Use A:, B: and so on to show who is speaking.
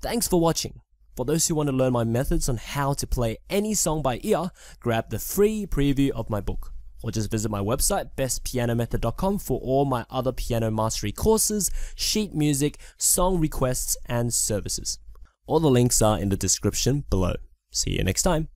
A: Thanks for watching. For those who want to learn my methods on how to play any song by ear, grab the free preview of my book. Or just visit my website, bestpianomethod.com for all my other piano mastery courses, sheet music, song requests, and services. All the links are in the description below. See you next time.